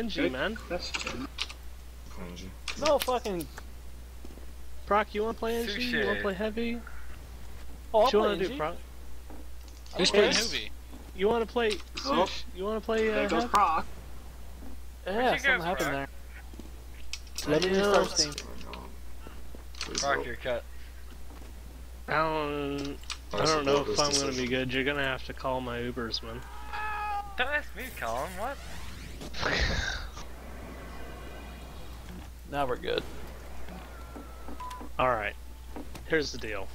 Genji, Good man. question. Cringy. No fucking. Proc, you wanna play NG? You wanna play heavy? Oh, what you I'll wanna play do, Proc? Who's Okay. playing Hoovy? You wanna play Oh. You wanna play There uh, goes? Proc. Yeah, Where'd something go, happened Brock? there. Let me Yeah. restart What's Steam. going on? Please Rock vote. your cut. Alan, I I don't know if I'm gonna be good. You're gonna have to call my Ubers, man. Don't ask me to call him. What? Now we're good. Alright. Here's the deal.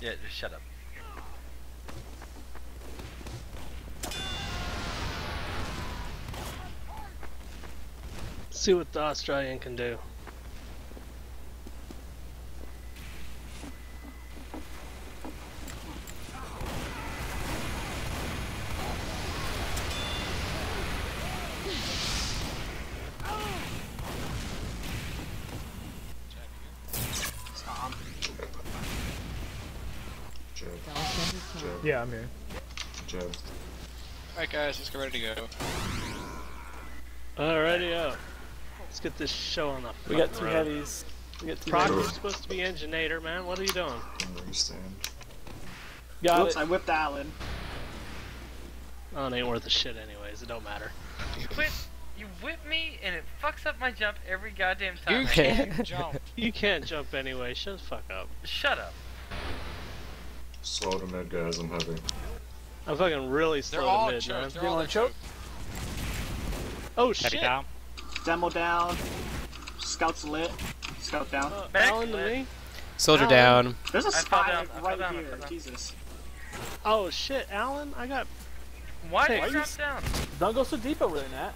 Yeah, just shut up. See what the Australian can do. Stop. Jab, jab, Yeah, I'm here. jab. Alright guys, let's get ready to go. Alrighty, up. Let's get this show on the We got fucking two road. heavies. We got two Proc, heavies. you're supposed to be engineer, man. What are you doing? And restand. Got Whoops, it. I whipped Alan. Oh, it ain't worth a shit anyways. It don't matter. You quit. You whip me and it fucks up my jump every goddamn time. You I can't jump. You can't jump anyway. Shut the fuck up. Shut up. Slow to mid, guys. I'm heavy. I'm fucking really They're slow all to mid, choked. man. They're You all wanna in choke? Oh Heavy shit! down. Demo down. Scouts lit. Scout down. Uh, Back Alan to me? Soldier Alan. down. There's a fell spy down, I like, fell right down, here. down. Jesus. Oh shit, Alan! I got. Why Hey, did you you drop down? Don't go so deep over there, Nat.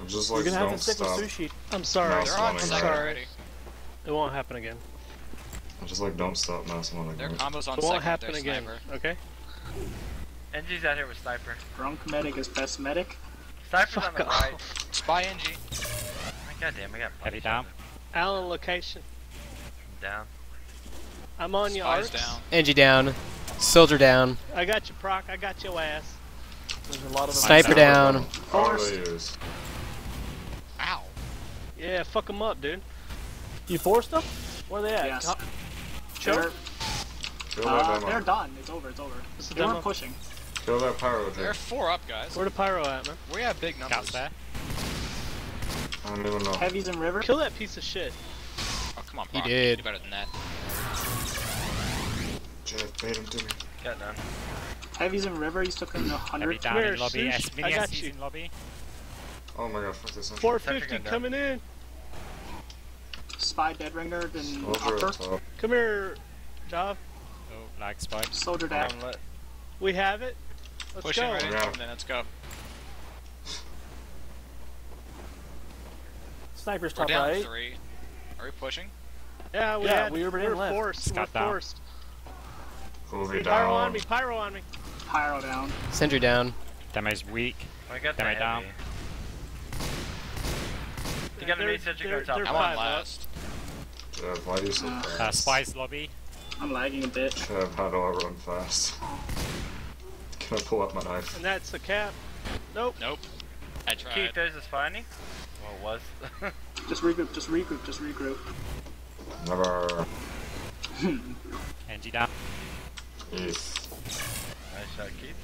I'm just like, You're like, gonna have don't to stick stop. with sushi. I'm sorry. Mouse They're on I'm sorry. already. It won't happen again. I'm just like, don't stop mouse one Their again. combos on It won't second. happen Their again. sniper. Okay. NG's out here with Sniper. Drunk medic is best medic. Sniper's on Fuck the right. off. Spy NG. Oh goddamn, I got Heavy punched down. Alan location. Down. I'm on your Spy's arcs. down. Angie down. Soldier down. I got you, Proc. I got your ass. There's a lot of. Sniper down. All Force. Ow. Yeah, fuck him up, dude. You forced them? Where are they at? Yes. Co- They're, Kill uh, that they're done. It's over. It's over. This is They weren't pushing. Kill that pyro, They're four up, guys. Where the pyro at, man? We have big numbers. Scouts there. I don't even know. Heavies in river. Kill that piece of shit. Oh, come on, He Brock. did. Do better than that. Jeff, bait him to me. Got none. Heavies in river. He's took him to Heavy down Where, in lobby. Sush? S- I mini got you. in lobby. Oh my god, fuck this. 450 Second gun coming in. Spy dead ringer. Then Over upper. at. Come here, Job. Oh, lag spike. Soldier down. I'm. We have it. Let's Pushing go. right into Yeah. them, then let's go. Sniper's We're top down right. three. Are we pushing? Yeah, we Yeah, had. we were, we're left. forced. We're Scott down. forced. Hoovy Pyro on me. Pyro on me. Pyro down. Sentry down. Demo's weak. I got the Damn it, down. You got a They're- mid sentry they're- top. I'm on last. Jeff, why are you so Uh, fast? Uh, Spy's lobby. I'm lagging a bit. Jeff, how do I run fast? Can I pull up my knife? And that's the cap. Nope. Nope. I tried. Keith, there's a spiny. Well, it was. Just regroup. Just regroup. Just regroup. Never. Angie down. Yes. nice shot, Keith.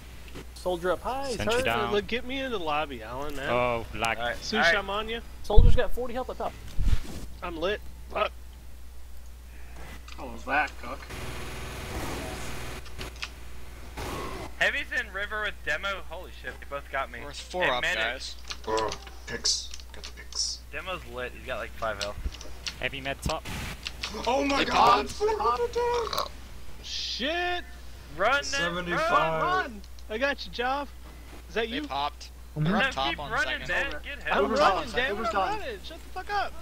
Soldier up high. He's Sentry down. Look, get me into the lobby, Alan, man. Oh, lag. Alright, Sush, alright. I'm on you. Soldier's got 40 health up top. I'm lit. Fuck. What was that, Cook? Heavy's in river with demo. Holy shit, they both got me. We're four Hey, up, medic. guys. Oh, picks. Got the picks. Demo's lit. He's got like five health. Heavy med top. Oh my They god! Shit. Run, then, 75. Run. Run. I got you, Job. Is that They you? popped. I'm They're No, top keep on running, second. man. Over. Get I'm Uber's heavy. on, running, son. damn it, Uber's I'm running. Shut the fuck up.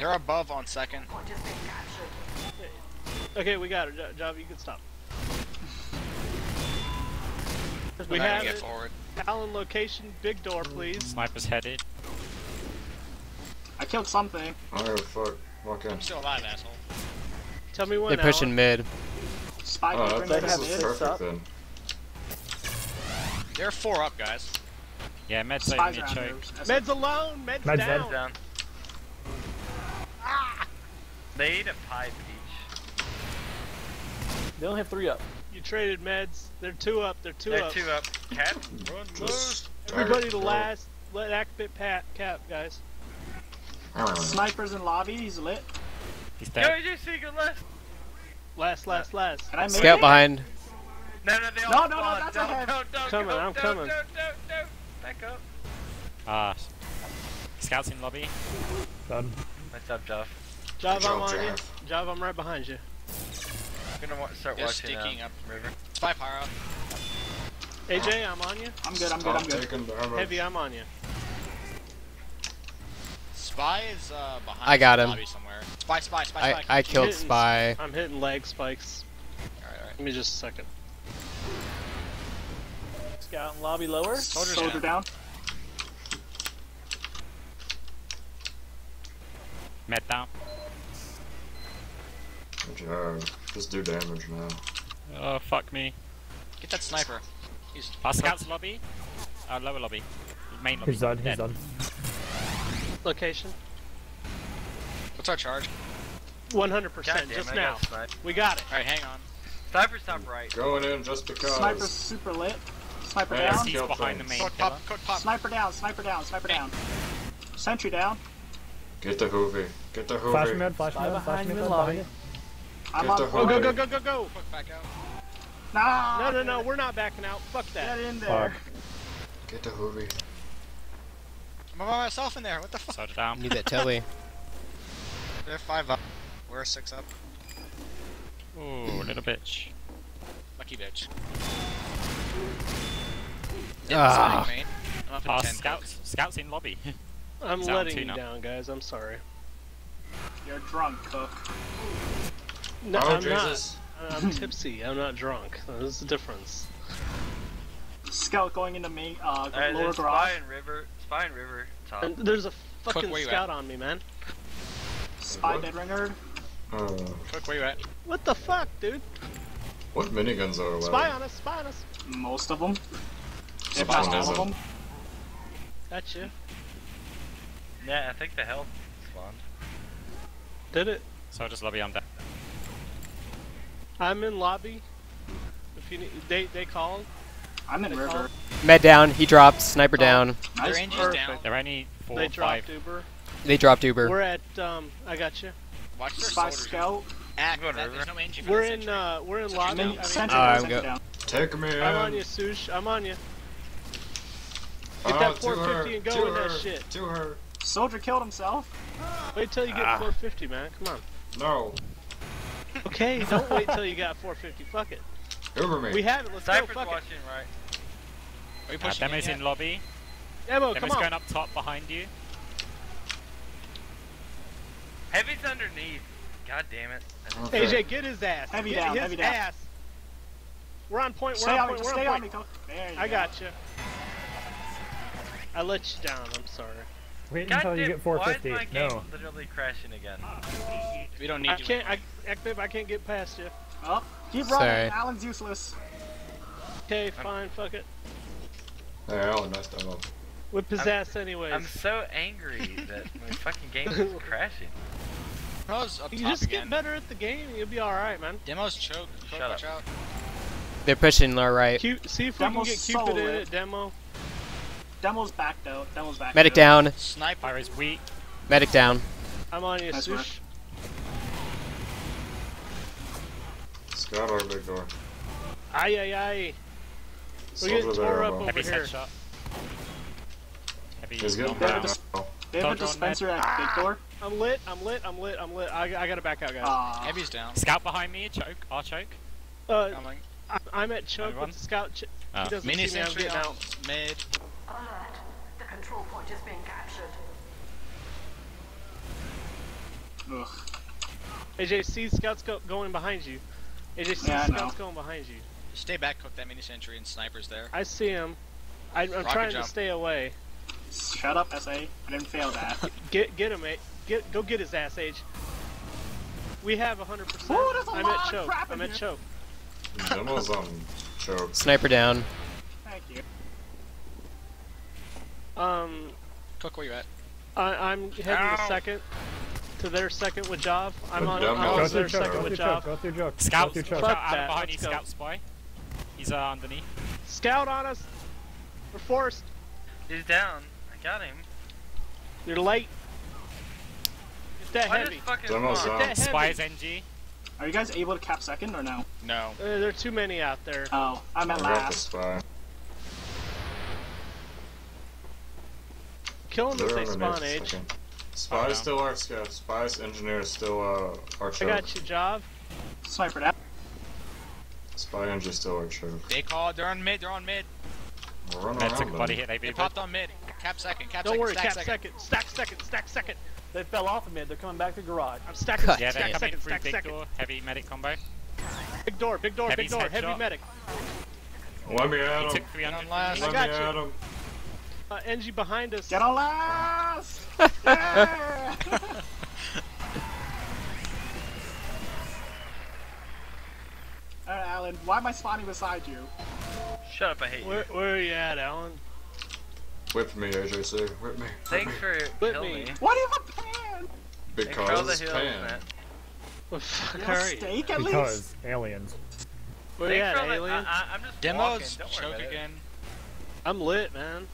They're above on second. Okay, we got it. Jo- Job, you can stop. We Now have get it. forward. Alan location, big door, please. Sniper's headed. I killed something. Oh fuck. Walk in. I'm still alive, asshole. Tell me when. They're pushing Alan. mid. Spy Oh, can bring that, it this is perfect then. They're four up, guys. Yeah, med's Spies over me, choke. Med's alone. Med's, Med's down. dead. Down. They ate a pipe each. They only have three up. You traded meds. They're two up. They're 2 They're up. two up. Cat, run low. Just Everybody to last. Let Akbip pat cap, guys. Snipers in lobby. He's lit. He's Go, dead. you see, good left. Last, last, last. Can I make Scout it? behind. No, no, they all No, no, no, that's don't, ahead. don't, don't, Coming, don't, I'm don't, coming. Don't, don't, don't. Back up. Ah. Scouts in lobby. Done. Nice up, Duff. Jav, I'm job, on you. Jav. Jav, I'm right behind you. I'm gonna wa- start They're watching sticking uh, up. River. Spy pyro. AJ, I'm on you. I'm good. I'm good. I'm good. taking damage. Heavy, I'm on you. Spy is uh, behind I got him. lobby somewhere. Spy, spy, spy, I, spy. I killed Hitting- Spy. I'm hitting leg spikes. Alright, alright. Give me just a second. Scout in lobby lower. Soldiers Soldier down. down. Med down. Good. Just do damage now. Oh, fuck me. Get that sniper. He's Our scouts lobby. Uh, lower lobby. Main lobby. He's done. He's Dead. done. Location. What's our charge? 100%. Just now. got. We got it. Alright, hang on. Sniper's top right. Going in just because. Sniper's super lit. Sniper Yeah, down. He's Kill behind the main Cook pop, cook pop. Sniper down. Sniper down. Sniper down. Sentry down. Get the Hoovy. Get the Hoovy. Flash med, flash Spy med, behind flash you med, in flash lobby. Med. I'm Get on the Go, go, go, go, go, go. Cook back out. Nah. No, no, no. We're not backing out. Fuck that. Get in there. Get the Hoovy. I'm by myself in there. What the fuck? Soldier down. Need that telly. They're five up. We're six up. Ooh, little bitch. Lucky bitch. Ah. Main. I'm up at Our 10 scouts. Scouts in lobby. I'm Sound letting you now. down, guys. I'm sorry. You're drunk, Cook. No, oh, I'm Jesus. not. I'm tipsy. I'm not drunk. There's the difference. Scout going into main, uh, Alright, lower garage. Spy and River. Spy and River. Top. And there's a fucking where you scout on me, man. Spy What? dead ringer. Uh, Cook, where you at? What the fuck, dude? what miniguns are allowed? Spy on us. Spy on us. Most of them. Some If not one all of isn't. them. Gotcha. Yeah, I think the health spawned. Did it. Soldiers lobby, I'm down. I'm in lobby. If you need, they they called. I'm in They river. called. Med down. He dropped. Sniper down. Their Nice. engine's perfect. down. They're only four They or five. dropped Uber. They dropped Uber. We're at um. I got you. Watch their Spy soldiers. scout. Act. I'm that- There's no engine We're in uh. We're in Sentry lobby. down. I mean, Sentry Uh, down. I'm go- down. Take me in. I'm on you, Sush. I'm on you. Get that 450 her, and go to in that shit. To her. Soldier killed himself. Wait till you get Ah. 450, man. Come on. No. Okay, don't wait till you got 450. Fuck it. Uber me. We have it. Let's go. Sniper's Fuck it. watching right. Are you Uh, pushing in Demo's yet? in lobby. Demo, come Demo's on. going up top behind you. Heavy's underneath. God damn it. Okay. AJ, get his ass. Heavy get down, his heavy down. ass. We're on point. We're Stay on on point. me. We're Stay on on me, point. There you I go. got you. I let you down. I'm sorry. Wait God until you damn, get why is 450. my game No. literally crashing again? We don't need I you. can't. I, Akbip, I can't get past you. Oh, keep Sorry. running. Alan's useless. Okay, fine. Fuck it. Hey, Alan, nice demo. Whip his I'm- ass anyways. I'm so angry that my fucking game is crashing. Demo's up you top just again. get better at the game. You'll be all right, man. Demo's choked. Shut watch up. out. They're pushing our right. Cu- see if we can Demo's get so Cupid in lit. at demo. Demo's backed out. Demo's backed Medic out. down. Sniper. Pyro's weak. Medic down. I'm on you, Nice Sush. work. Scout our big door. Aye, aye, aye. We're getting tore there, up over Heavy's here. headshot. Heavy. He's getting They're down. They have a dispenser at big ah. door. I'm lit. I'm lit. I'm lit. I'm lit. I, I gotta back out, guys. Aw. Heavy's down. Scout behind me. Choke. Our choke. uh, Coming. I, I'm at choke Anyone? with the scout. Ch- Oh. he ah. doesn't Mini see me. I'm sentry getting on out. mid. Alert. The control point is being captured. Ugh. AJ, see scouts go, going behind you. AJ, see Yeah, scouts going behind you. Stay back. Cook that mini sentry and snipers there. I see him. I, I'm Rocket trying jump. to stay away. Shut up, SA. I didn't fail that. Get get him, mate. Get go get his ass, Age. We have 100%. Ooh, there's a I'm lot at of choke. crap in I'm at choke. Demo's on choke. Sniper down. Thank you. Um, Cook, where you at? I, I'm heading Ow. to second. To their second with Jav. I'm on, Go I'm on their go second with choke, Jav. go through choke. Scout, Go through scout, choke. Fuck Alan that, behind you, scout spy. He's uh, underneath. Scout on us. We're forced. He's down. I got him. You're late. Get that Why heavy. fucking Demo's on. Get that Spy heavy. is NG. Are you guys able to cap second or no? No. Uh, there are too many out there. Oh, I'm I at got the last. Kill them if They're they underneath spawn, Age. second. Spy still are scout. Spy's engineer still uh, our I got your job. Sniper down. Spy NG still our choke. They called. They're on mid. They're on mid. We're running Med around took a them. hit, they They popped on mid. Cap second. Cap Don't second. worry, stack cap second. second. Stack second. Stack second. They fell off of mid. They're coming back to garage. I'm stacking. Cut. Yeah, they're stack coming second. through Stack big second. door, heavy medic combo. Big door. Big door. Big Heavy's door. Heavy headshot. medic. Let me at He him. took 300. Last. Let got me you. at him. Uh, NG behind us. Get on last! yeah! Alright, Alan, why am I spawning beside you? Shut up, I hate Where, you. where are you at, Alan? Whip me, AJC. Whip me. Whip Thanks me. for Whip killing me. me. Why do you have a pan? Thanks for all the Because pan. What the fuck You are a you? steak at least? Because aliens. Where you Thanks at, for alien? I, I, I'm just Demos. walking. Don't worry Choke about it. again. I'm lit, man.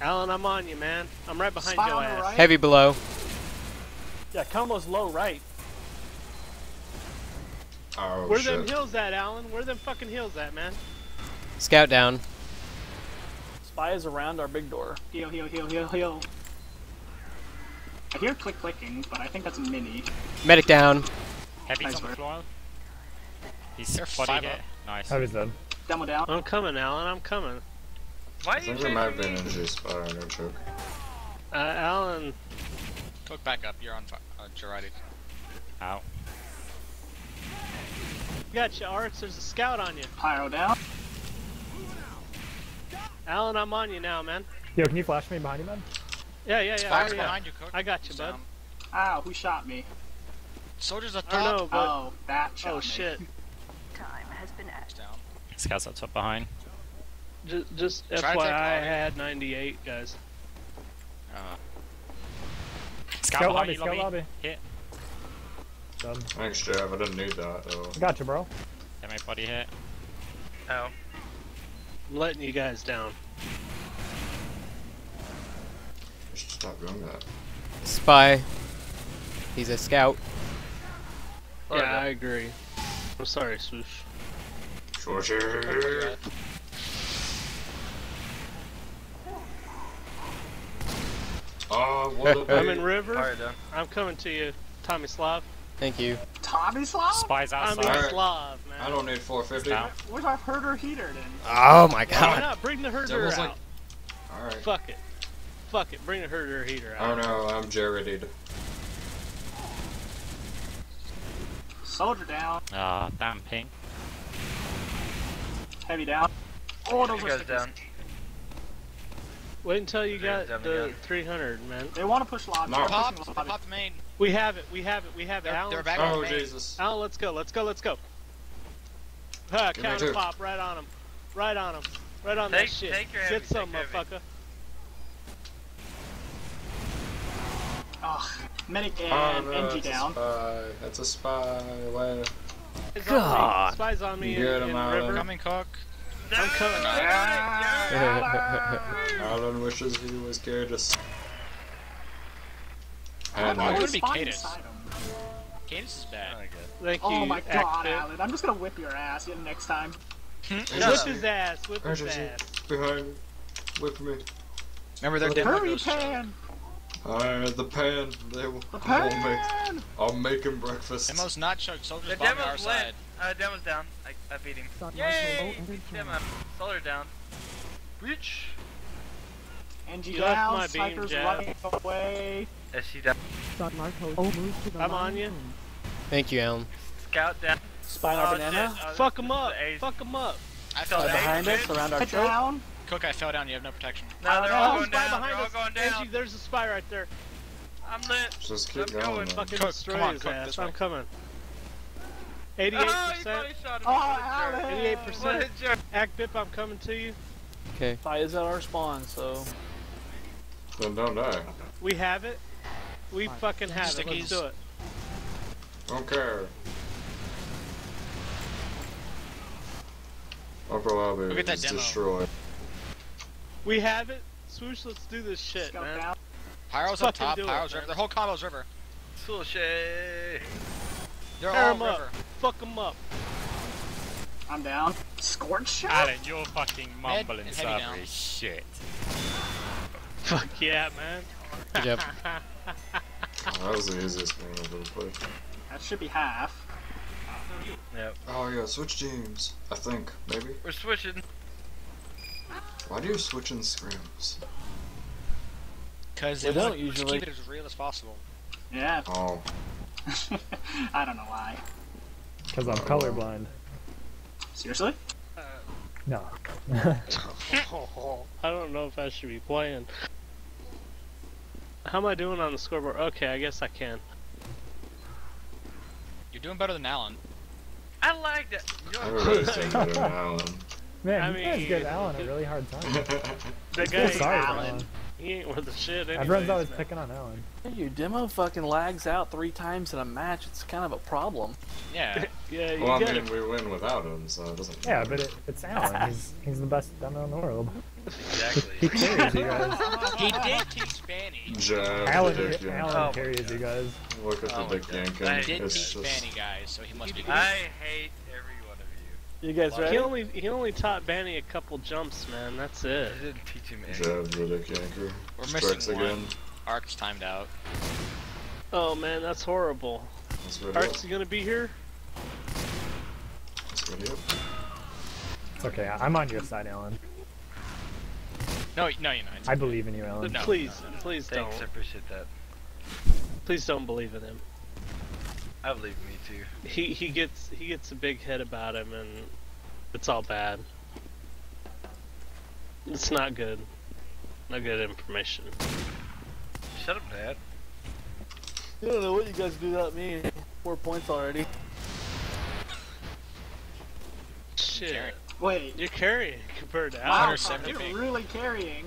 Alan, I'm on you, man. I'm right behind Spy your ass. right. Heavy below. Yeah, combo's low right. Oh Where shit. them hills at, Alan? Where them fucking hills at, man? Scout down. Spy is around our big door. Heal, heal, heal, heal, heal. I hear click clicking, but I think that's a mini. Medic down. Heavy's Nice on the floor. He's They're body five hit. up. Nice. Heavy's dead. Demo down. I'm coming, Alan. I'm coming. Why I are you think there might chasing have been me? NG spy on our choke. Uh, Alan, Cook back up. You're on. fi- Uh, Girardi. Ow. got you, Arts. There's a scout on you. Pyro down. Alan, I'm on you now, man. Yo, can you flash me behind you, man? Yeah, yeah, yeah. Spire's hurry behind you, Cook. I got you, bud. down. Ow, who shot me? Soldiers up I don't top. know, but Oh, that shot oh me. shit. Time has been added. He's down. Scouts up top behind. Just, just Try to FYI, I had 98 guys. Uh, Scout, Scout lobby, you, scout lobby. lobby. Hit. Done. Thanks, Jeff. I didn't need that though. I got you, bro. Demo body hit. Oh. I'm letting you guys down. You should stop doing that. Spy. He's a scout. Yeah, I agree. I'm sorry, Swoosh. Sure, sure. Oh, what the I'm in river. Alright, done. I'm coming to you, Tommy Slav. Thank you. Tommy Slav? Spies I'm outside. Alright. Slav, man. I don't need 450. Down. Where's our herder heater then? Oh my god. Why god. not? Bring the herder Devil's out. like- Alright. Fuck it. Fuck it. Bring the herder heater out. Oh out. no, I'm Jarated. Soldier down. Ah, damn ping. Heavy down. Oh, those are guys stickers. down. Wait until you Yeah, got the again. 300, man. They want to push lobby. No. They're Popped. pushing lobby. popped the main. We have it. We have it. We have it. They're, Alan, they're back Oh main. Jesus. Alan, let's go. Let's go. Let's go. Ha, Give counter two. pop right on him. Right on him. Right on Take- that shit. take your heavy, Get some, take motherfucker. Ugh. Medic ah, and Oh no, NG it's a down. spy. That's a spy. Why? Spies God. On me. Spies on me Get in, him in out river. Coming, Cook. I'm coming. Alan wishes he was Cadus. I And I would be spawn Cadus. inside 'em. Cadence is bad. Thank you. Oh my god, Active. Alan. I'm just gonna whip your ass yet next time. Whip his ass. Whip his ass. behind me. Whip me. Remember their Okay. demo Hurry, pan! Uh, the pan. They will. The I'll make. pan! I'll make him breakfast. Demo's not choked. Soldiers The bombing our demo's lit. side. Uh, demo's down. I, I beat him. Yay! Demo. Solar down. Reach. NG You left down, my beam, snipers Jab. running away. SC down. I'm on you. Thank you, Alan. Scout down. Spy Oh, our shit. banana. Oh, Fuck this him up. Fuck him up. I fell Oh, down. Behind us, around our Head down. Cook, I fell down. You have no protection. No, they're Oh, all Oh, going down. behind They're all going down. Angie, there's a spy right there. I'm lit. Just keep I'm going. going. man. Fucking Cook, destroy come on, his Cook, ass. this I'm coming. 88 Oh, he percent. shot him. Oh, What a jerk. Alan! 88 What percent. Akbip, I'm coming to you. Okay. Spies at our spawn, so Then don't die. We have it. We fucking have it. Let's do it. Don't care. Upper lobby Look at that is demo. destroyed. We have it. Swoosh, let's do this shit, man. down. Pyro's Fucking up top, do it, Pyro's man. river. Their whole combo's river. Swoosh. They're Tear all 'em up. river. Fuck 'em up. I'm down. Scorch shot? Alan, your fucking Mid mumbling and heavy server shit. Fuck yeah, man. Good job. Oh, that was the easiest game I've ever played. That should be half. Yep. Oh yeah, switch teams. I think, maybe. We're switching. Why do you switch in scrims? Because they don't want to usually. keep it as real as possible. Yeah. Oh, I don't know why. because I'm colorblind. Seriously? No. I don't know if I should be playing. How am I doing on the scoreboard? Okay, I guess I can. You're doing better than Alan. I like that. You know, everybody's doing better than Alan. Man, I you guys mean, give Alan a really hard time. The Feel guy, sorry Alan. Alan. He ain't worth a shit. Everyone's always man. picking on Alan. Hey, your demo fucking lags out three times in a match. It's kind of a problem. Yeah. Yeah, you well, I got mean, it. we win without him, so it doesn't Yeah, matter. but it, it's Alan. He's he's the best demo in the world. exactly. He carries you guys. he did teach Fanny. Jab Alan, the dick Alan. Oh, carries you guys. Look at Oh the my dick God. yanking. I Did It's teach just Fanny guys, so he must be good. I hate every one of you. You guys He only he only taught Banny a couple jumps, man. That's it. I didn't teach him any. jab the dick yanker. We're Strikes missing one. again. Arc's timed out. Oh man, that's horrible. Let's ready Art's up. he gonna be here? Let's ready up. It's okay. I- I'm on your side, Alan. No, no, you're not. I believe in you, Alan. No. please, please Thanks, I don't. appreciate that. Please don't believe in him. I believe me too. He he gets he gets a big head about him, and it's all bad. It's not good. Not good information. Shut up, Dad. I don't know what you guys do without me. Four points already. Shit. Carry. Wait. You're carrying compared to Wow, Alan. 170 you're really carrying.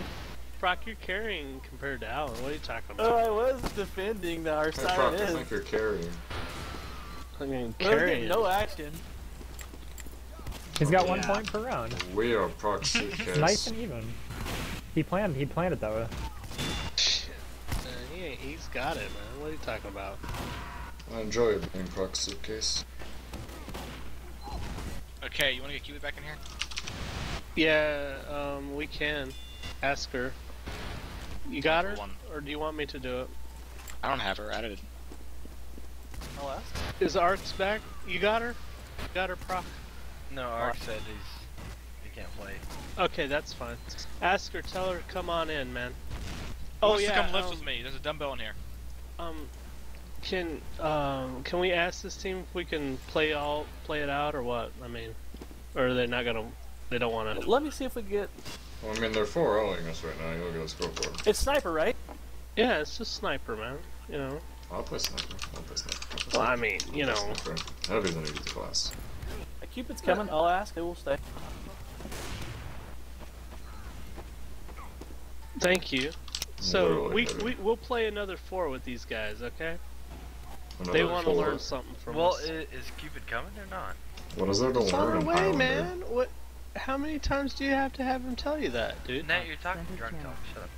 Brock, you're carrying compared to Alan. What are you talking about? Oh. I was defending our Hey, side Proc, of I his. think you're carrying. I mean, I carrying. no action. He's got one Yeah. point per round. We are proc suitcase. Nice and even. He planned. He planned it that way. Shit. Man, he, he's got it, man. What are you talking about? I enjoy it being proc suitcase. Okay, you want to get Cupid back in here? Yeah, um, we can. Ask her. You got her? One. Or do you want me to do it? I don't have her added. I'll ask. Is Arx back? You got her? You got her, Proc? No, Ark said he's he can't play. Okay, that's fine. Ask her, tell her, come on in, man. Who Oh wants yeah. to come lift um, with me? There's a dumbbell in here. Um, can um, can we ask this team if we can play all play it out or what? I mean, or are they not gonna? They don't want to. Let me see if we get. Well, I mean, they're 4 0ing us right now. You look at the scoreboard. It's sniper, right? Yeah, it's just sniper, man. You know. I'll play sniper. I'll play sniper. I'll play Well, I sniper. mean, you I'll play know. sniper. Heavy's an easy class. Cupid's coming. I'll ask. It will stay. Thank you. So Literally we, heavy. we we'll play another four with these guys, okay? Another they want to learn something from Well, us. i- is Cupid coming or not? What is there to Far learn in away, Highlander? man. What? How many times do you have to have him tell you that, dude? Nate, you're talking drunk talk. Shut up.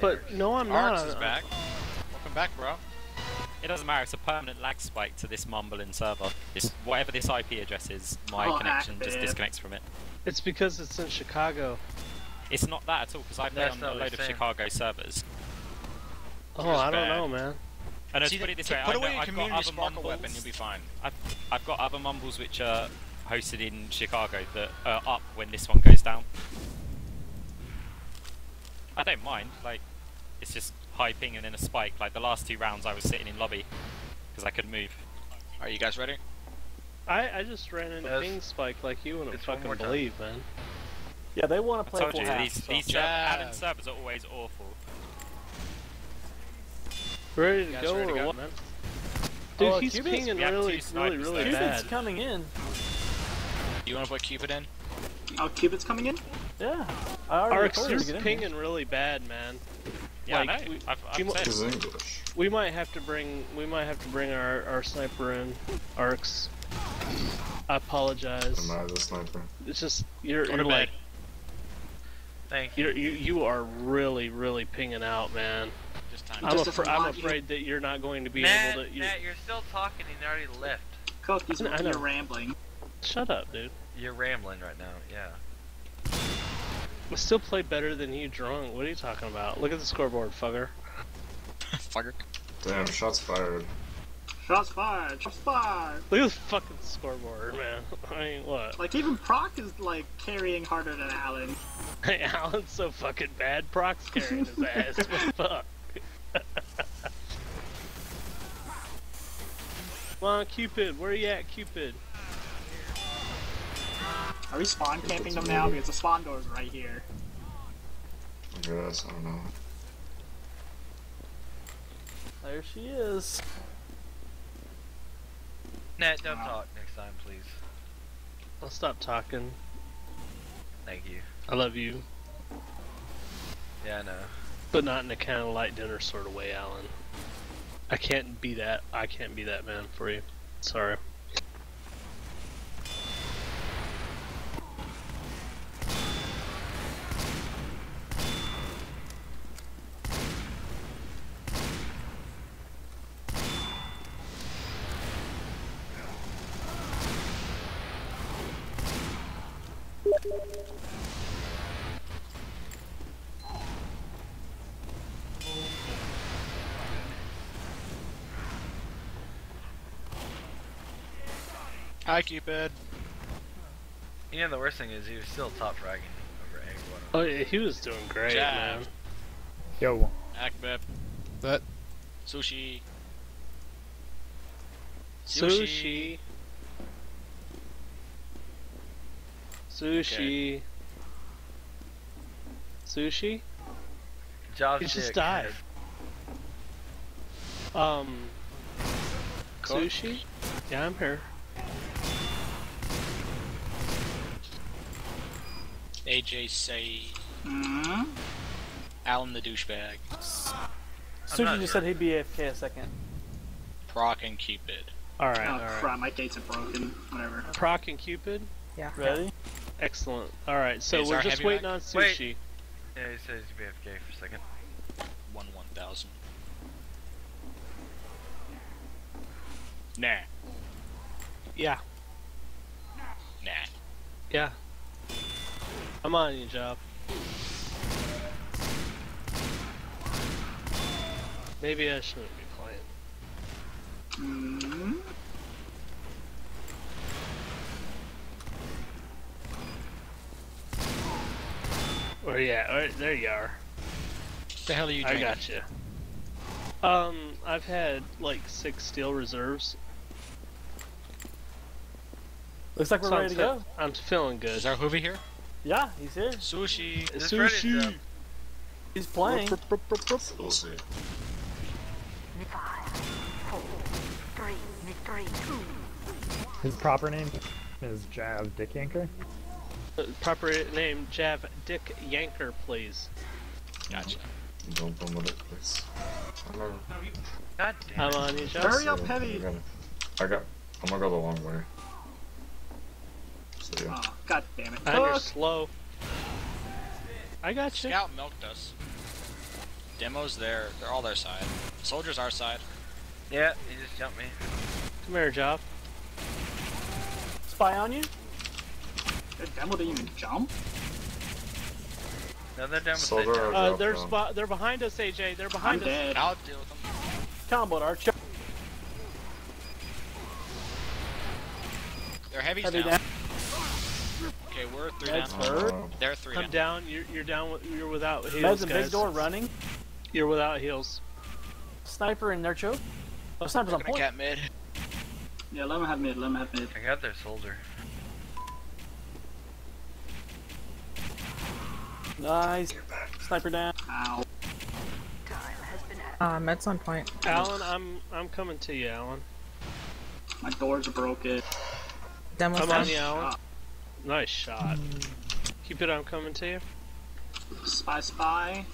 But no, I'm not. Is back. Welcome back, bro. It doesn't matter. It's a permanent lag spike to this mumbling server. This whatever this IP address is, my Oh, connection just active. disconnects from it. It's because it's in Chicago. It's not that at all because I play That's on not a load of. Chicago servers. Oh, I don't bad. know, man. And See, to put it this way, put I away know your I've got community other sparkle weapon, you'll be fine. I've, I've got other mumbles which are hosted in Chicago that are up when this one goes down. I don't mind. Like, it's just high ping and then a spike. Like the last two rounds, I was sitting in lobby because I couldn't move. Are you guys ready? I, I just ran into Yes. Ping Spike like you wouldn't fucking more time. believe, man. Yeah, they want to play told full you half. these so- these serv- Jab. Alan servers are always awful. Ready to go ready or go? what, man? Dude, Oh, he's Cupid's- pinging we really, really, really there. Cupid's bad. coming in. You want to put Cupid in? Oh, Cupid's coming in? Yeah. I already Arx, told her you're to get in. pinging really bad, man. Yeah, Like, I know. we- I've, I've said. English. We might have to bring we might have to bring our, our sniper in, Arx. I apologize. Am I the sniper? It's just you're, you're to bed. like Thank you. you're, you you are really really pinging out, man. Just time. I'm, Just afra- I'm afraid that you're not going to be Matt, able to. You, Matt, you're still talking and you already left. Cook, he's I know. you're rambling. shut up, dude. You're rambling right now. Yeah. I still play better than you drunk. What are you talking about? Look at the scoreboard, fucker. Fucker. Damn, shots fired. Shots fired, shots fired. Look at the fucking scoreboard, man. I mean, what? Like, even Proc is, like, carrying harder than Alan. Hey, Alan's so fucking bad. Proc's carrying his ass. What the fuck? Come on, Cupid. Where are you at, Cupid? Are we spawn camping them now? Because the spawn door's right here. I guess, I don't know. There she is. Nat, don't Wow. talk next time, please. I'll stop talking. Thank you. I love you, Yeah, I know. but not in a kind of light dinner sort of way, Alan. I can't be that. I can't be that man for you. Sorry. Hi, Cupid. You know the worst thing is he was still top fragging over A1. Oh, yeah, he was doing great, Jab. man. Yo. Akbip. What? Sushi. Sushi. Sushi. Sushi? Josh He just Dick. died. Um. Cook? Sushi? Yeah, I'm here. AJ say hmm Alan the douchebag. Sushi just sure. said he'd be AFK a second. Proc and Cupid. Alright, Oh, alright. crap, my gates are broken. Whatever. Proc and Cupid? Yeah. Ready? Excellent. Alright, so Is we're just waiting mag? on Wait. sushi. Yeah, he says he'd be AFK for a second. One one thousand. Nah. Yeah. Nah. Yeah. I'm on you, job. Maybe I shouldn't be playing. hmm Where you at? Alright, there you are. What the hell are you I got you. Um, I've had like six steel reserves. Looks like we're so I'm ready to go. I'm feeling good. Is our Hoovy here? Yeah, he's here. Sushi. Just Sushi. Jeff. He's playing. We'll see. Five, four, three, three, two, His proper name is Jav Dick Yanker. Uh, Proper name, Jav Dick Yanker, please. Gotcha. Don't bum with it, please. I know. God damn I'm on you, Jav. Hurry up, So, heavy. I got. I'm gonna go the long way. So yeah. Oh, god damn it. And you're slow. I got you. Scout milked us. Demos there. They're all their side. Soldiers our side. Yeah, he just jumped me. Come here, Jav. Spy on you? The demo didn't even jump? No, they're done with Soldier it. Uh, they're down? they're behind us, AJ. They're behind I'm behind us. dead. I'll deal with them. Combo Archer. Their heavy's Heavy down. down. Okay, we're three That's down. hurt. They're 3 I'm down. down. You're you're down. You're without heals, Meds and guys. big door running. You're without heals. Sniper in their choke. Oh, sniper's on point. cat mid. Yeah, let him have mid, let him have mid. I got their soldier. Nice. Sniper down. time Ow. has been added. Uh, Med's on point. Alan, I'm I'm coming to you, Alan. My doors are broken. Demo I'm down. on you, Alan. Nice shot. Keep it on coming to you. Spy, spy.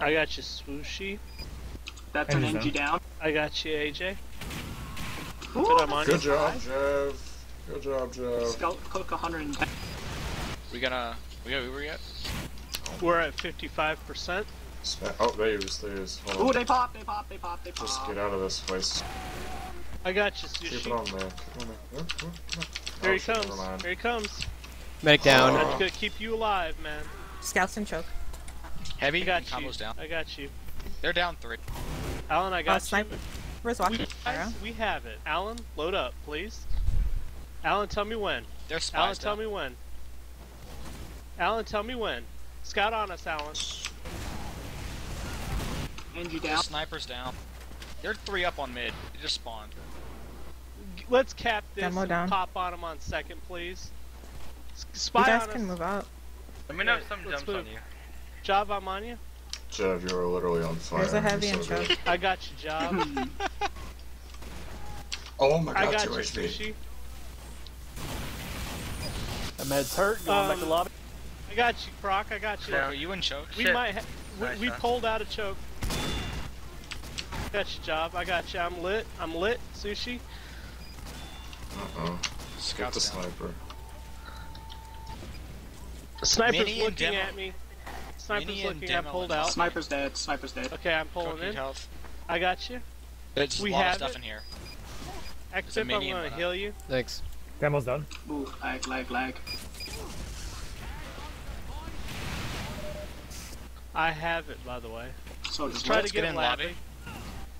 I got you, swooshy. That's an Enzy's NG down. I got you, AJ. Ooh, But on Good you. job, Jeff. Good job, Jeff. Scout cook 110. We gonna. We got Uber yet? We're at 55%. Sma- Oh, there he is. There he is. Hold Ooh, they pop, they pop, they pop, they pop. Just get out of this place. I got you, Keep it on there. Keep it on there. Yeah, yeah, yeah. Here Oh, he comes. Here he comes. Medic down. That's gonna keep you alive, man. Scouts and choke. Heavy I got you. combos down. I got you. They're down three. Alan, I Uh, got you. sniper. Where's We, walking? guys, we have it. Alan, load up, please. Alan, tell me when. They're Alan, spies tell me when. Alan, tell me when. Scout on us, Alan. NG Their down. snipers down. They're three up on mid. They just spawned. G- Let's cap this Demo and down. pop on him on second, please. S- You guys on can us. move out. Let me know if Yeah, something let's jumps on you. Job, I'm on you. Jeff, you are literally on fire. There's a heavy so and good. choke. I got you, Job. Oh my I god, got you, Sushi. The med's hurt. Going back to Um, lobby. I got you, Croc. I got you. Yeah. Are you in choke? We Shit. might. Ha- we, Nice we shot. pulled out a choke. Got you, Job. I got you. I'm lit. I'm lit. Sushi. Uh-oh. Get the Scouts down. sniper. Sniper's Mini looking demo. at me. Sniper's Mini looking. I demo pulled out. Sniper's dead, sniper's dead. Okay, I'm pulling Cookie in. health. I got you. There's We a lot have of stuff it. in here. Active. a I'm gonna whatnot. Uh, heal you. Thanks. Demo's done. Ooh, lag, lag, lag. I have it, by the way. So Let's try let's to get, get in Labby. lobby.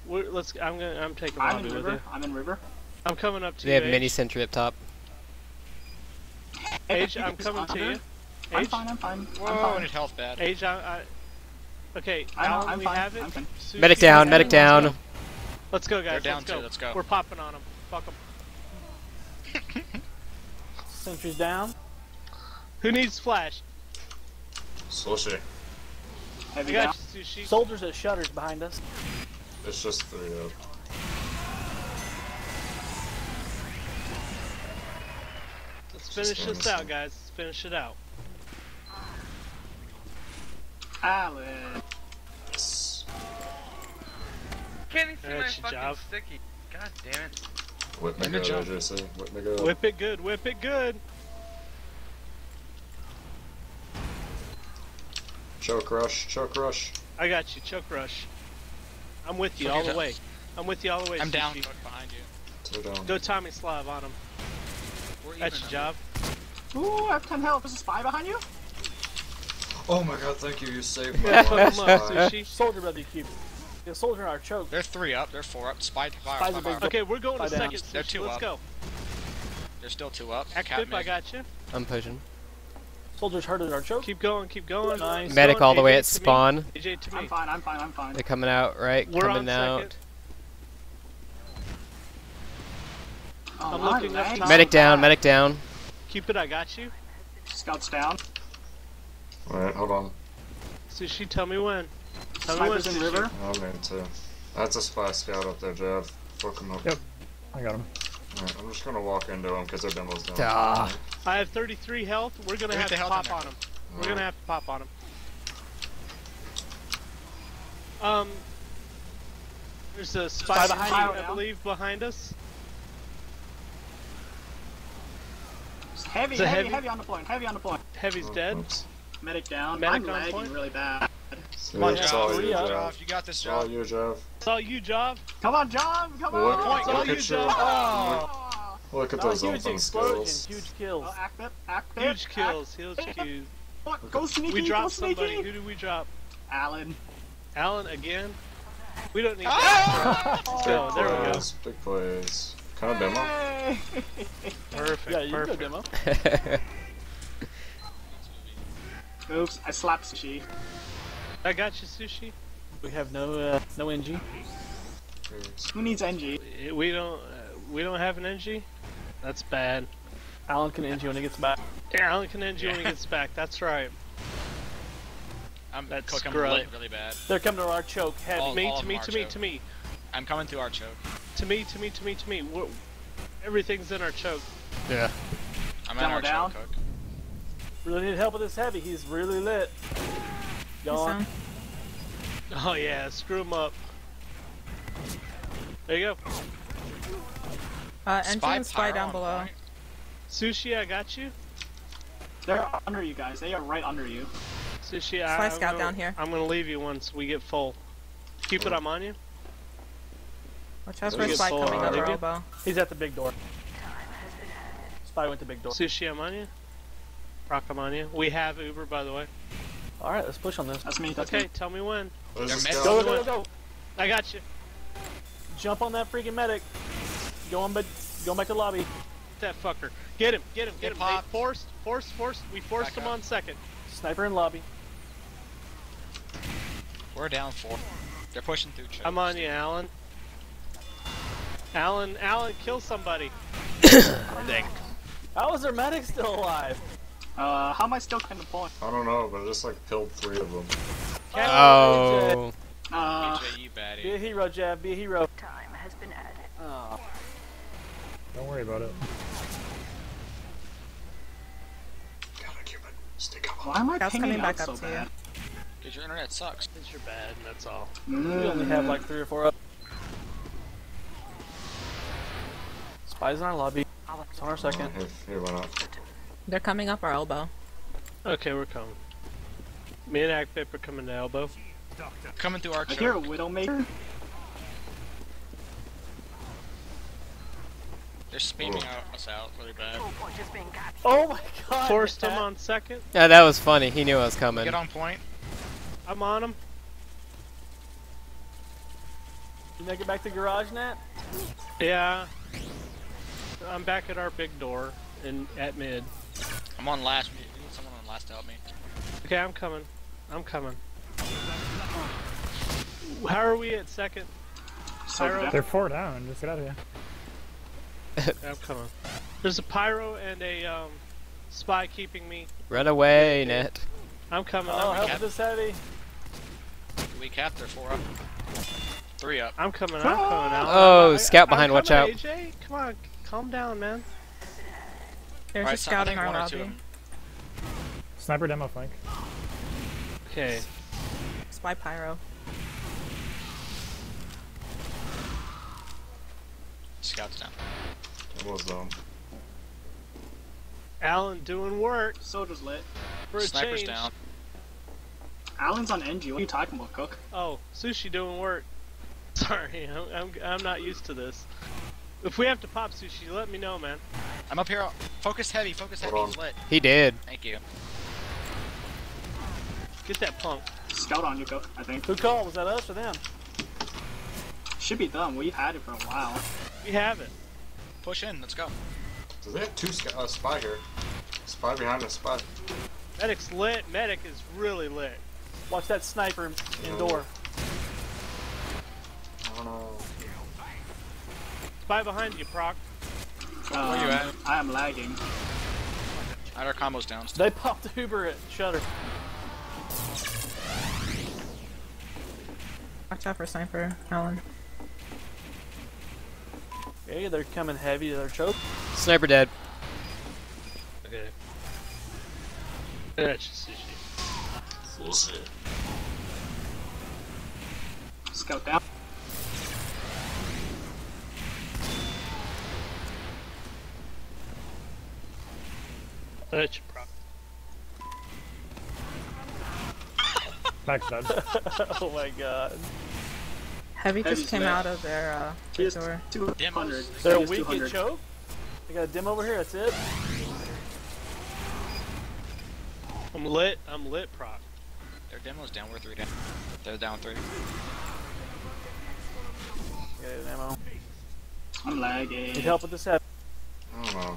We're, let's. I'm gonna. I'm taking I'm lobby in with river. you. I'm in river. I'm coming up to They you. have mini sentry up top. Age, I'm coming to under. you. I'm fine, I'm fine. Whoa, I'm I fine. health bad. Age. I. I okay, I know, Alan, I'm we fine, have it. Fine. Medic down. Medic it. down. Let's go, guys. They're down let's go. too, let's go. We're popping on them. Fuck them. Sentry's down. Who needs flash? Slushy. I Heavy down. got Sushi. Soldiers at shutters behind us. It's just three up. Let's finish this out, guys. Let's finish it out. Alan. Yes. Can't even see my That's your fucking job. sticky. God damn it. Whip me Good good, job. AJC. Whip me good. Whip it good. Whip it good. Choke rush, choke rush. I got you. Choke rush. I'm with you Okay, all the so- way. I'm with you all the way. I'm down Sushi. choke behind you. Down. Go Tommy Slav on him. We're That's your job. Ooh, I have 10 health. There's a spy behind you? Oh my god, thank you. You saved my life. him up, Spy. Sushi. Soldier brother keep. The soldier in our choke. They're three up. They're four up. Spy fire. Spy's Spy fire. Okay, we're going to Five down. second. They're Sushi. two Let's up. go. They're still two up. Cap Active, I got you. I'm pushing. Soldiers hurt at our choke. Keep going, keep going. Nice. Medic going, all the way at spawn. AJ to I'm fine, I'm fine, I'm fine. They're coming out, right? We're coming on out. second. Oh, I'm looking up legs top. Medic down, bad. medic down. Keep it, I got you. Scouts down. Alright, hold on. Sushi, tell me when. Tell me when, in Sushi. river. I'm in too. That's a spy scout up there, Jeff. Fuck him up. Yep. I got him. Alright, I'm just gonna walk into him because their demo's down. Ah. I have 33 health. We're gonna Leave have to pop on there. him. We're gonna have to pop on him. Um, there's a spy, Spy behind behind you. I believe, behind us. Heavy, heavy, heavy? heavy on the point, heavy on the point. Heavy's Oh, dead. oops. Medic down. Medic I'm lagging point. really bad. Come on, it's Jeff. all Hurry you, up. You got this It's all job. you, Jeff. It's all you, Job. Come on, John, come on. Look, on! Point, look all you, at your, Job. Oh, look at Oh, those huge open explosion. skills. Huge kills. oh, act it, act it. Huge kills. Huge kills. Act, go sneaky, We go dropped sneaky. somebody. Who did we drop? Alan. Alan again. We don't need Ah! that. Let's go. Big There we go. plays, big plays. Kind of demo. Hey. Perfect. Yeah, you can go demo. Oops, I slapped Sushi. I got you, Sushi. We have no uh, no NG. Who needs NG? We don't. Uh, we don't have an NG. That's bad. Alan can NG when he gets back. Yeah, Alan can NG when he gets back. That's right. I'm That's cooking scrub. lit really bad. They're coming to our choke heavy. All- me, all to of me, them to are me, to me, I'm coming through our choke. to me, to me, to me, to me. We're, Everything's in our choke. Yeah. I'm in our down. choke hook. Really need help with this heavy. He's really lit. He's Gone. Oh yeah, screw him up. There you go. Uh, Spy engine spy down below. point. Sushi, I got you. They're under you guys. They are right under you. Sushi, Spy I, I'm scout gonna, down here. I'm gonna leave you once we get full. Cupid, I'm on you. Watch out We for a spy coming over already. elbow. He's at the big door. Spy went to big door. Sushi, I'm on you. Rock, I'm on you. We have Uber, by the way. All right, let's push on this. That's me. That's Okay, me. tell me when. There's They're a mid- scout. Go, go, go, go. I got you. Jump on that freaking medic. Going, but going back to lobby. That fucker. Get him, get him, get Get him. They forced, forced, forced. We forced Back him up. on second. Sniper in lobby. We're down four. They're pushing through choke. I'm on you, Alan. Alan, Alan, kill somebody. How is their medic still alive? Uh, how am I still kind of pulling? I don't know, but I just like killed three of them. Oh. Uh, AJ, you Be a hero, Jav. Be a hero. Time has been added. Oh. Don't worry about it. God, I keep it. Stick up. why am I Scout's pinging coming out back so up to bad? Cause your internet sucks. Because you're bad, and that's all. We only have like three or four up. Spies in our lobby. It's on our second. Oh, he, he. They're coming up our elbow. Okay, we're coming. Me and Akbip are coming to elbow. Coming through our I hear a choke. Widowmaker. They're spamming out, us out really bad. Control point is being captured. Oh my god. Forced him on second. Yeah, that was funny. He knew I was coming. Get on point. I'm on him. You make it back to garage, Nat? Yeah. I'm back at our big door and at mid. I'm on last. We need someone on last to help me. Okay, I'm coming. I'm coming. How are we at second? So Pyro. They're four down. Just get out of here. I'm coming. There's a pyro and a um, spy keeping me. Run away, Net. I'm coming. Oh, I'm, help this heavy. We capped. They're four up. Three up. I'm coming. I'm coming out. Oh, I- scout I'm behind, watch out. AJ, come on, calm down, man. They're Alright, just so scouting our one or two of lobby. Sniper demo flank. Okay. Spy pyro. Scouts down. Was down. Alan doing work Soldier's lit. for a Sniper's change. down. Alan's on NG. What are you talking about, Cook? Oh, sushi doing work. Sorry, I'm, I'm I'm not used to this. If we have to pop sushi, let me know, man. I'm up here. Focus heavy. Focus heavy. He's lit. He did. Thank you. Get that punk. Scout on you, Cook. I think. Who called? Was that us or them? Should be done. We've had it for a while. We have it. Push in. Let's go. Do they have two sc- uh, spy here? Spy behind the spy. Medic's lit. Medic is really lit. Watch that sniper indoor. I Spy behind you, Proc. Um, you at? I am lagging. Alright, our combo's down. Still. They popped Uber at Shutter. Watch out for sniper, Alan. Okay, they're coming heavy to their choke. Sniper dead. Okay. That's just sushi. We'll. Scout down. That's your Proc. Back dead. oh my god. Heavy Heavy's just came lit. out of their uh, He has door. 200. They're He weak at 200. choke. They got a dim over here. That's it. I'm lit. I'm lit, Proc. Their demo's down. We're three down. They're down three. Get ammo. I'm lagging. Need help with this heavy. I don't know.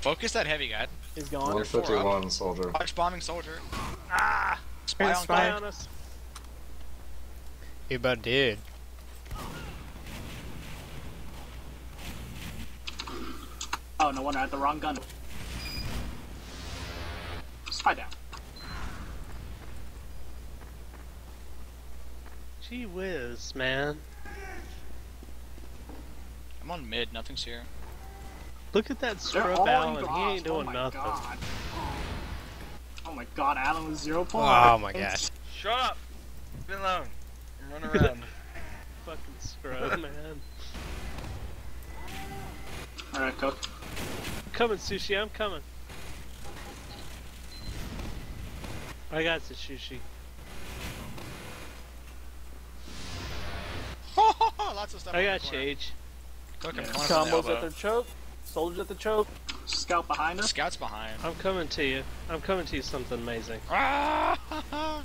Focus that heavy guy. He's gone. 151 soldier. Watch bombing soldier. Ah! Spy Here's on spy. Spy on us. He about did. Oh, no wonder I had the wrong gun. Spy down. Gee whiz, man. I'm on mid. Nothing's here. Look at that scrub all Allen. He ain't doing oh my nothing. God. Oh my god, Alan was zero oh points. Oh my gosh. Shut up! Leave me alone. Run around. Fucking scrub, man. Alright, Cook. I'm coming, Sushi. I'm coming. I got the sushi. Lots of stuff. I got you, corner. Cook, I'm Yeah. the Combos at elbow. their choke. Soldiers at the choke. Scout behind us. Scouts behind. I'm coming to you. I'm coming to you something amazing. Ah!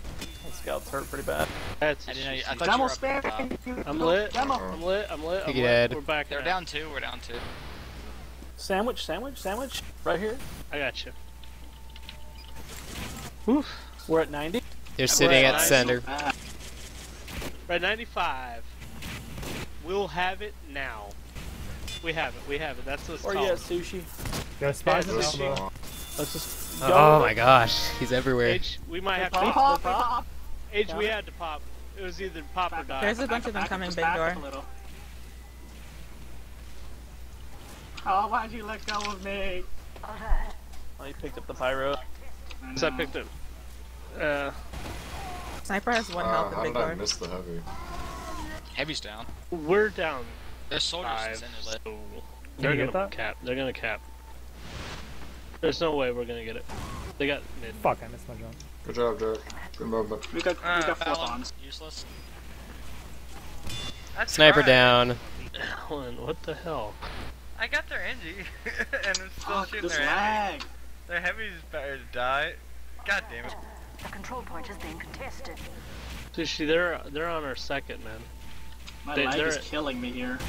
Scout's hurt pretty bad. That's I a didn't know you- I sushi. thought you Demo were up spare. at the top. I'm lit. Demo. I'm lit. I'm lit. I'm lit. dead. We're back. They're now. down two. We're down two. Sandwich, sandwich, sandwich. Right here. I got you. Oof. We're at 90. They're sitting at Nice. center. Ah, Right, 95. We'll have it now. We have it. We have it. That's what's Or called. yeah, sushi. Go spies Yeah, sushi. Let's just go. Oh with my gosh, he's everywhere. H, we might have They to. Pop, pop, they they pop. pop. H, we had to pop. It was either pop or Back, die. There's a bunch up, of them back coming just big back up door. a little. Oh, why'd you let go of me? Alert. Oh, you picked up the pyro. I So I picked it. Uh, Sniper has one Uh, health how at did I door. miss the heavy? Heavy's down. we're down There's soldiers five. center. So they're gonna that? cap. They're gonna cap. There's no way we're gonna get it. They got mid. Fuck, I missed my jump. Good job, Jack. Good movement. We got, we Uh, got four bombs. useless. That's Sniper right. down. Alan, what the hell? I got their NG, and I'm still Fuck, shooting this their heavy. lag. Their heavy's better to die. God damn it. The control point is being contested. Sushi, they're they're on our second man. My They- lag they're- is killing me here.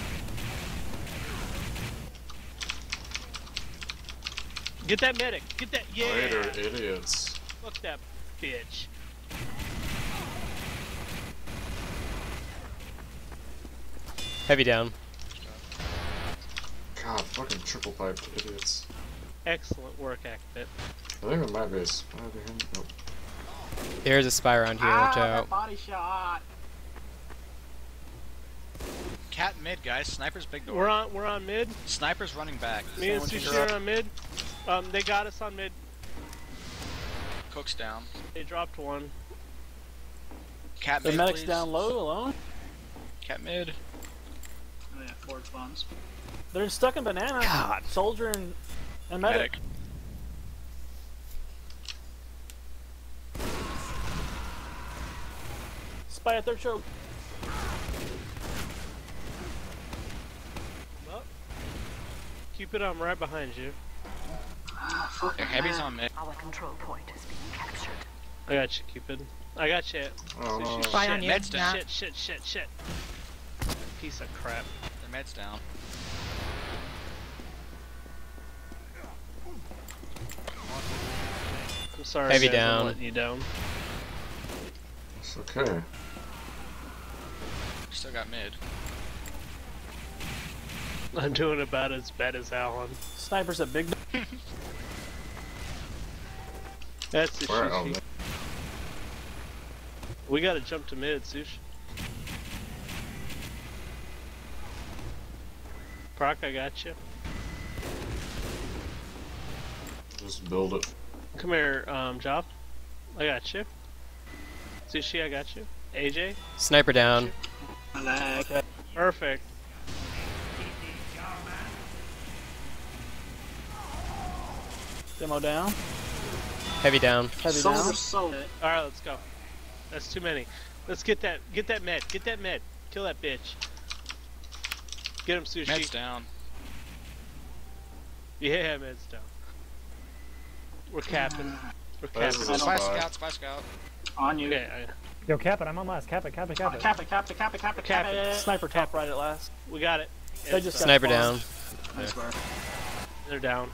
Get that medic. Get that. Yeah. Later, idiots. Fuck that bitch. Heavy down. God, fucking triple piped idiots. Excellent work, Akbip. I think it might be a spy behind. Nope. There's a spy around here, ah, watch out. body shot. Cat mid, guys. Sniper's big door. We're on we're on mid. Sniper's running back. Me and Sandwiches Sushi are on mid. Um, they got us on mid. Cook's down. They dropped one. Cat The mid, medic's please. down low alone. Cat mid. Oh yeah, forge bombs. They're stuck in banana. God. Soldier and, and medic. Medic. Spy at their choke. Keep it on right behind you. Ah, fuck Their heavy's on mid. Our control point is being captured. I got you, Cupid. I got you. Oh, no, no. Spy on shit, you. Med's down. Shit, shit, shit, shit. Piece of crap. Their med's down. I'm sorry. Heavy guys, I'm down. letting you down. It's okay. Still got mid. I'm doing about as bad as Alan. Snipers a big. That's the Where? Sushi. We gotta jump to mid, sushi. Proc, I got you. Just build it. Come here, um, Job. I got you. Sushi, I got you. AJ, Sniper down. My perfect. Demo down. Heavy down. Heavy so down. so All right, let's go. That's too many. Let's get that. Get that med. Get that med. Kill that bitch. Get him, sushi. Med's down. Yeah, med's down. We're capping. We're That's capping. Spy spy. scout, spy scout. on you. Okay, I, Yo, cap it, I'm on last. Cap it, cap it, cap it. cap it, cap it, cap it, cap it, cap Cap it. Sniper top right at last. we got it. They just Sniper down. spawned. I. They're down.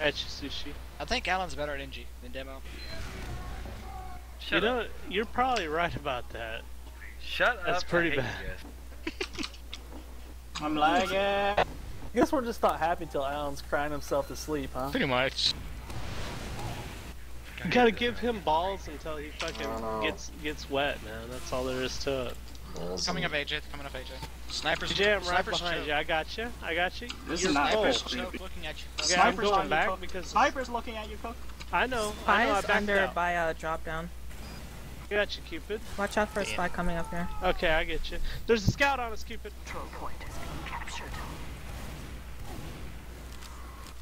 At sushi. I think Alan's better at NG than demo. Shut you up. know, you're probably right about that. Shut up. That's I pretty hate bad. you. I'm lagging. I guess we're just not happy till Alan's crying himself to sleep, huh? Pretty much. You gotta give him balls until he fucking gets gets wet, man. That's all there is to it. Balls Coming up AJ, coming up AJ. Snipers, DJ, I'm right snipers behind choke. you. I got you. I got you. This You're is not Snipers choke looking at you. Yeah, I'm Sniper's going on you, back Cook. because Sniper's looking at you, Cook. I know. I know. I Spy's backed under out. by a drop down. Got you, Cupid. Watch out for a Damn. spy coming up here. Okay, I get you. There's a scout on us, Cupid. Control point is being captured.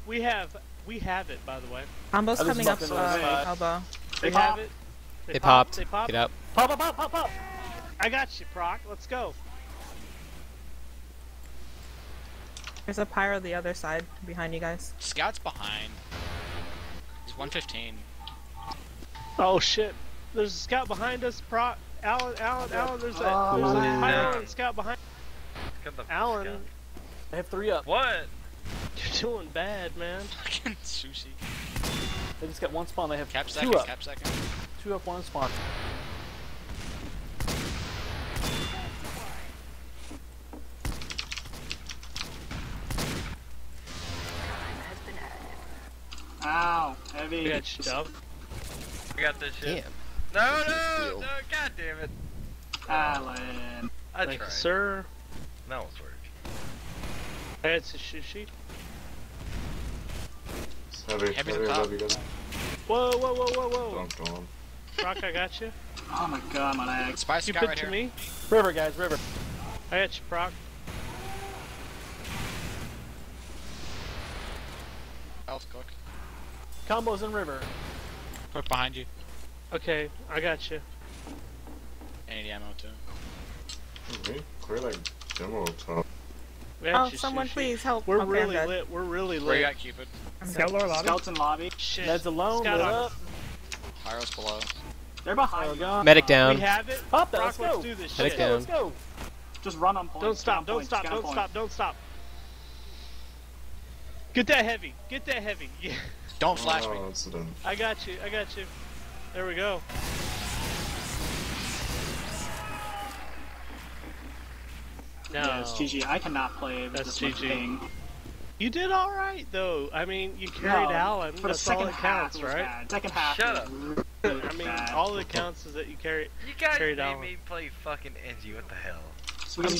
We have. We have it, by the way. Combo's coming up bumped uh, into the spy. elbow. They They have it. They pop, popped. They pop. Get up. Pop, pop, pop, pop, pop! I got you, Proc. Let's go. There's a pyro the other side behind you guys. Scout's behind. He's 115. Oh shit. There's a scout behind us, Proc. Alan, Alan, Alan. There's a, Oh, there's a pyro and scout behind. Got the Alan, scout. I have three up. What? you're doing bad, man. Fucking sushi. They just got one spawn. They have Cap two second, up. cap second. Two up, one spawn. Ow, heavy. We got you, Dub. We got this shit. Damn. No, no, no, god damn it. Ah, Alan. I Thank tried. sir. That was work. I had some sushi. It's heavy, Heavy heavy, to top. heavy, guys. Whoa, whoa, whoa, whoa, whoa. Dunked on. Rock, I got you. Oh my god, my legs. Spy You scout put right to here. me. River, guys, river. I got you, Proc. Health cook. Combos in river. Cook behind you. Okay, I got you. I need ammo too. Me? Clear like demo top. Oh, someone sushi. please help. We're okay, really lit. We're really Where you lit. got Cupid? I'm. Scout lobby. Scouts in lobby. Shit. Ned's alone, Scout up. us. Pyro's below. They're behind you. gone. Medic down. We have it. Pop that, let's let's go. do this Medic shit. down. Let's go. Just run on point. Don't stop, don't stop, don't stop, don't stop. Get that heavy. Get that heavy. Yeah. Don't flash me. Oh, incident. I got you. I got you. There we go. No. Yeah, it's GG. I cannot play with That's this GG. ping. You did all right though. I mean, you carried No, Alan. For the That's all second that half, counts, it right? bad. Second half. Shut up. really I mean, bad. all that counts is that you carry. You guys Carried made Alan. me play fucking Engie. What the hell? So we can